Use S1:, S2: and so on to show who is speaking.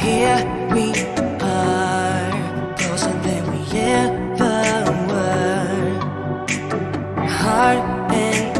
S1: Here we are, closer than we ever were. Heart and.